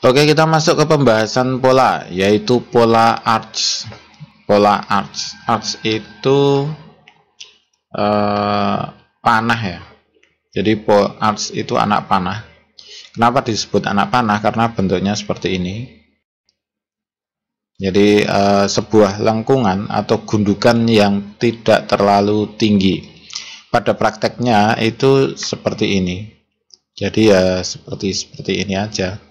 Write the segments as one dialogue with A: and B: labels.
A: Oke, kita masuk ke pembahasan pola, yaitu pola arch. Pola arch, arch itu eh, panah ya. Jadi arch itu anak panah. Kenapa disebut anak panah? Karena bentuknya seperti ini. Jadi eh, sebuah lengkungan atau gundukan yang tidak terlalu tinggi. Pada prakteknya itu seperti ini. Jadi ya seperti seperti ini aja.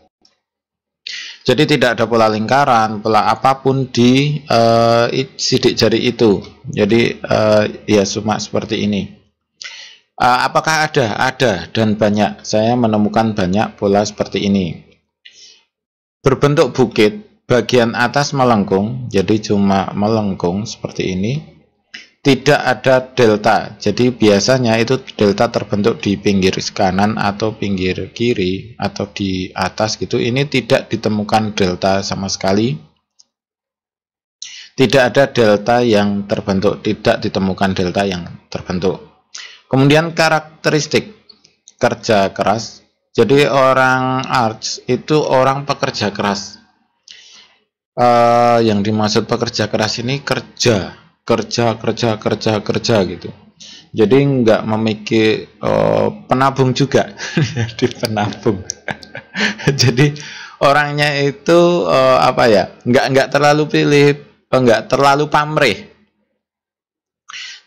A: Jadi tidak ada pola lingkaran, pola apa pun di uh, sidik jari itu. Jadi uh, ya cuma seperti ini. Uh, apakah ada? Ada dan banyak. Saya menemukan banyak pola seperti ini. Berbentuk bukit, bagian atas melengkung, jadi cuma melengkung seperti ini tidak ada delta. Jadi biasanya itu delta terbentuk di pinggir kanan atau pinggir kiri atau di atas gitu. Ini tidak ditemukan delta sama sekali. Tidak ada delta yang terbentuk, tidak ditemukan delta yang terbentuk. Kemudian karakteristik kerja keras. Jadi orang arts itu orang pekerja keras. Uh, yang dimaksud pekerja keras ini kerja kerja kerja kerja kerja gitu. Jadi nggak memikir oh, penabung juga. Di penabung. Jadi orangnya itu oh, apa ya nggak nggak terlalu pilih oh, nggak terlalu pamrih.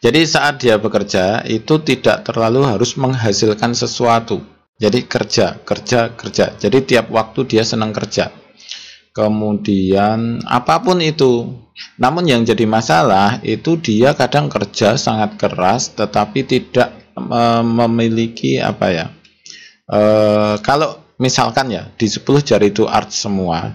A: Jadi saat dia bekerja itu tidak terlalu harus menghasilkan sesuatu. Jadi kerja kerja kerja. Jadi tiap waktu dia senang kerja kemudian apa pun itu namun yang jadi masalah itu dia kadang kerja sangat keras tetapi tidak e, memiliki apa ya e, kalau misalkan ya di 10 jari itu art semua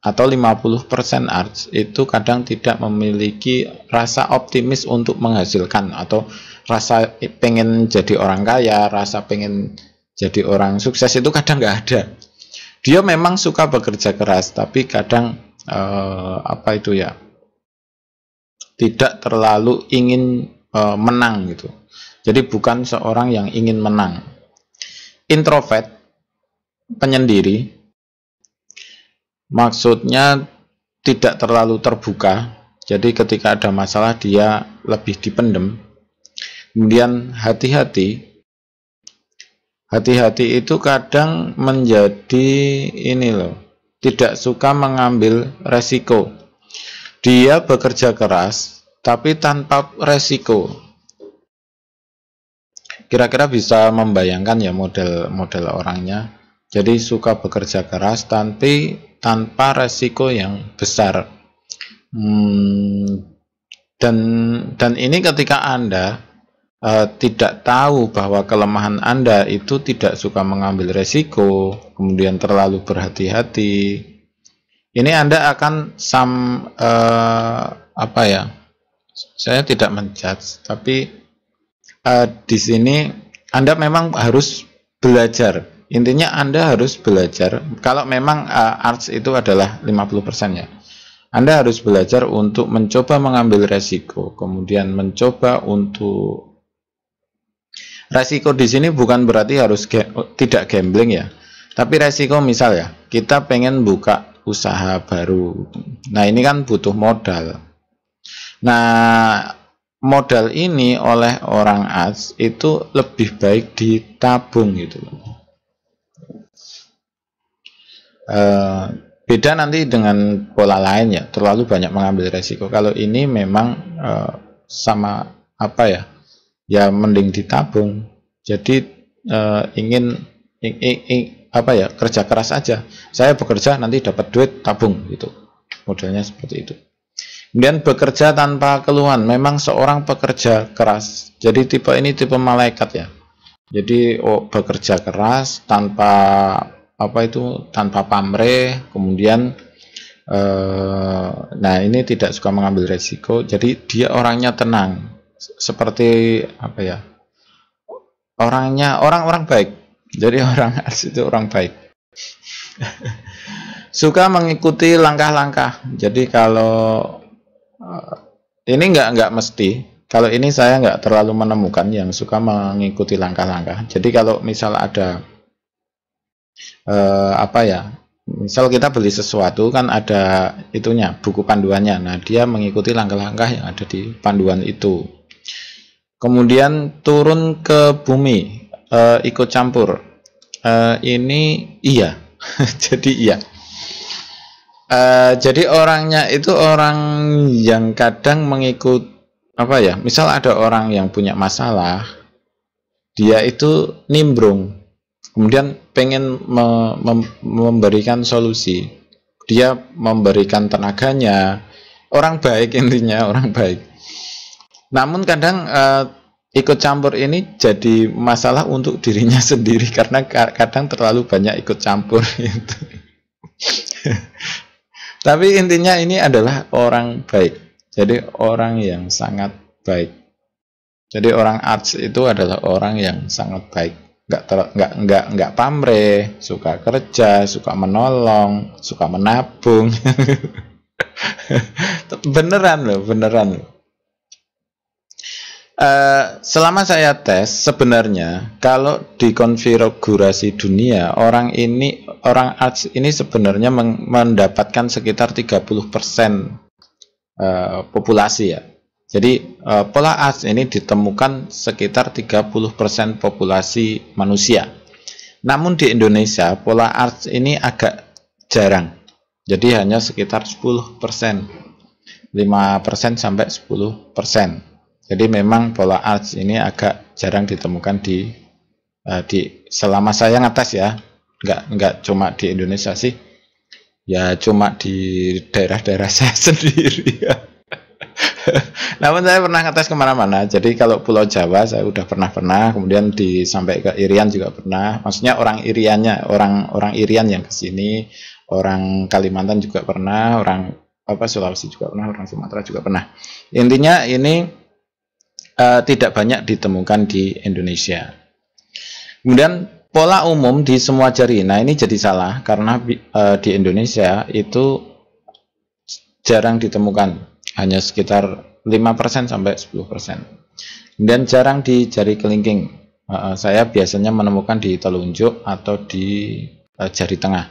A: atau 50% arts itu kadang tidak memiliki rasa optimis untuk menghasilkan atau rasa pengen jadi orang kaya, rasa pengen jadi orang sukses itu kadang nggak ada. Dia memang suka bekerja keras, tapi kadang eh, apa itu ya tidak terlalu ingin e, menang gitu. Jadi bukan seorang yang ingin menang. Introvert, penyendiri, maksudnya tidak terlalu terbuka. Jadi ketika ada masalah dia lebih dipendem. Kemudian hati-hati. Hati-hati itu kadang menjadi ini loh, tidak suka mengambil resiko dia bekerja keras, tapi tanpa resiko. Kira-kira bisa membayangkan ya model-model orangnya. Jadi suka bekerja keras, tapi tanpa resiko yang besar. Hmm, dan dan ini ketika anda uh, tidak tahu bahwa kelemahan anda itu tidak suka mengambil resiko, kemudian terlalu berhati-hati, ini Anda akan sam uh, apa ya? Saya tidak menjudge, tapi uh, di sini Anda memang harus belajar. Intinya Anda harus belajar. Kalau memang uh, arts itu adalah 50% ya. Anda harus belajar untuk mencoba mengambil resiko, kemudian mencoba untuk resiko di sini bukan berarti harus ga tidak gambling ya. Tapi resiko misal ya, kita pengen buka usaha baru. Nah, ini kan butuh modal. Nah, modal ini oleh orang as itu lebih baik ditabung gitu Uh, beda nanti dengan pola lain ya, terlalu banyak mengambil resiko. Kalau ini memang uh, sama apa ya? Ya mending ditabung. Jadi uh, ingin ing, ing, ing, apa ya kerja keras aja. Saya bekerja nanti dapat duit tabung gitu. Modelnya seperti itu. Kemudian bekerja tanpa keluhan. Memang seorang pekerja keras. Jadi tipe ini tipe malaikat ya. Jadi oh, bekerja keras tanpa apa itu tanpa pamrih kemudian eh, nah ini tidak suka mengambil resiko. Jadi dia orangnya tenang seperti apa ya orangnya orang-orang baik jadi orang Ars itu orang baik. Suka mengikuti langkah-langkah. Jadi kalau uh, ini nggak nggak mesti. Kalau ini saya nggak terlalu menemukan yang suka mengikuti langkah-langkah. Jadi kalau misal ada uh, apa ya, misal kita beli sesuatu kan ada itunya buku panduannya nah dia mengikuti langkah-langkah yang ada di panduan itu kemudian turun ke bumi uh, ikut campur. Uh, ini iya jadi iya. Uh, jadi orangnya itu orang yang kadang mengikut apa ya misal ada orang yang punya masalah dia itu nimbrung kemudian pengen me mem memberikan solusi. Dia memberikan tenaganya orang baik intinya orang baik namun kadang uh, ikut campur ini jadi masalah untuk dirinya sendiri karena kadang terlalu banyak ikut campur itu. Tapi intinya ini adalah orang baik. Jadi orang yang sangat baik. Jadi orang arts itu adalah orang yang sangat baik. Nggak ter, nggak nggak nggak pamrih suka kerja suka menolong suka menabung. Beneran loh beneran loh Uh, selama saya tes sebenarnya kalau di konfigurasi dunia orang ini orang arts ini sebenarnya mendapatkan sekitar 30% uh, populasi ya jadi uh, pola AS ini ditemukan sekitar 30% populasi manusia. Namun di Indonesia pola AS ini agak jarang. Jadi hanya sekitar 10%. 5% sampai 10%. Jadi memang pola AS ini agak jarang ditemukan di uh, di selama saya ngetes ya. Enggak enggak cuma di Indonesia sih. Ya cuma di daerah-daerah saya sendiri ya. Namun saya pernah ngetes ke mana-mana. Jadi kalau Pulau Jawa saya udah pernah-pernah, kemudian di sampai ke Irian juga pernah. Maksudnya orang Iriannya, orang orang Irian yang ke sini, orang Kalimantan juga pernah, orang apa Sulawesi juga pernah, orang Sumatera juga pernah. Intinya ini uh, tidak banyak ditemukan di Indonesia. Kemudian pola umum di semua jari. Nah ini jadi salah karena uh, di Indonesia itu jarang ditemukan hanya sekitar 5% sampai 10%. Kemudian jarang di jari kelingking. Uh, saya biasanya menemukan di telunjuk atau di uh, jari tengah.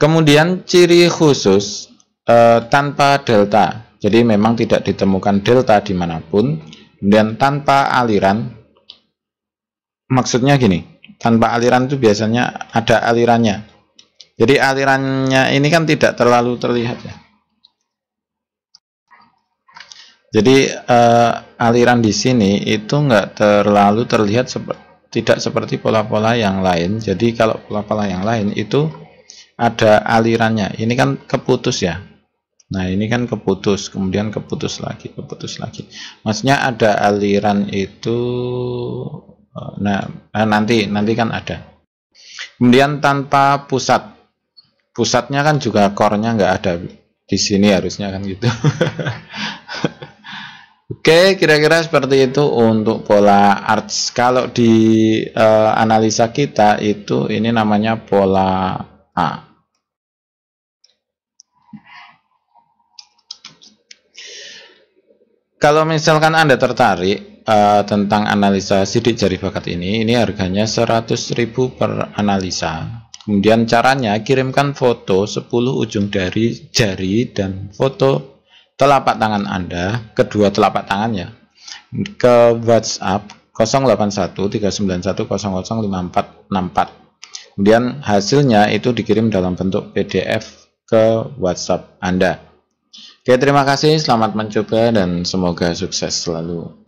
A: Kemudian ciri khusus uh, tanpa delta. Jadi memang tidak ditemukan delta di mana pun. Kemudian tanpa aliran. Maksudnya gini, tanpa aliran itu biasanya ada alirannya. Jadi alirannya ini kan tidak terlalu terlihat ya. Jadi uh, aliran di sini itu enggak terlalu terlihat tidak seperti pola-pola yang lain. Jadi kalau pola-pola yang lain itu ada alirannya. Ini kan keputus ya. Nah ini kan keputus, kemudian keputus lagi, keputus lagi. Maksudnya ada aliran itu. Eh, nah, nah nanti nanti kan ada. Kemudian tanpa pusat. Pusatnya kan juga core-nya nggak ada di sini harusnya kan gitu. Oke, kira-kira seperti itu untuk pola arts. Kalau di uh, analisa kita itu ini namanya pola A. Kalau misalkan Anda tertarik uh, tentang analisa sidik jari bakat ini, ini harganya 100.000 per analisa. Kemudian caranya kirimkan foto 10 ujung dari jari dan foto telapak tangan Anda, kedua telapak tangannya, ke WhatsApp 081391005464. Kemudian hasilnya itu dikirim dalam bentuk PDF ke WhatsApp Anda. Oke, terima kasih, selamat mencoba dan semoga sukses selalu.